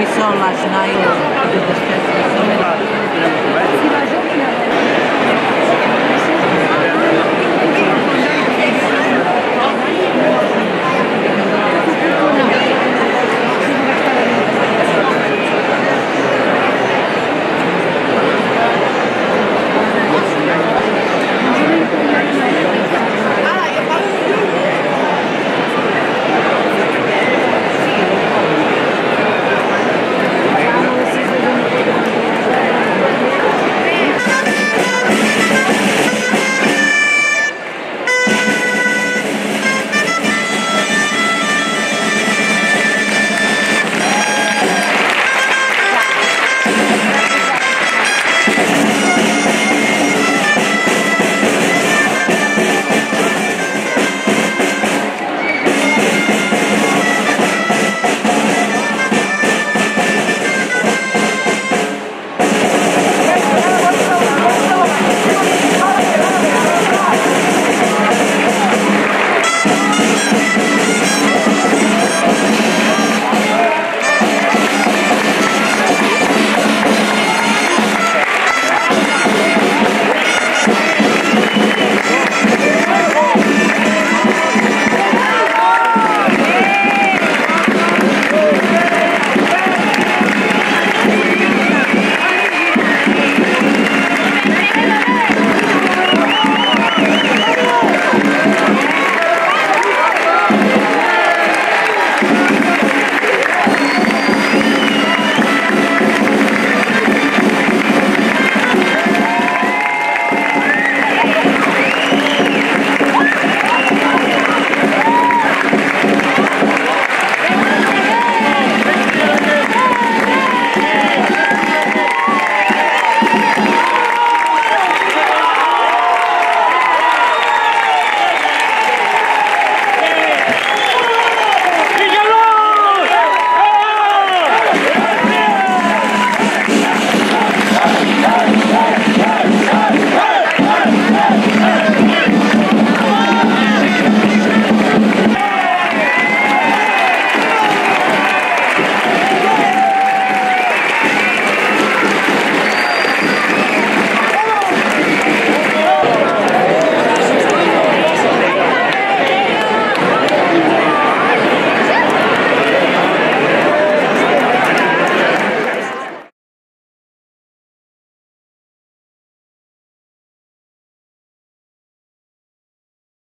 we saw last night.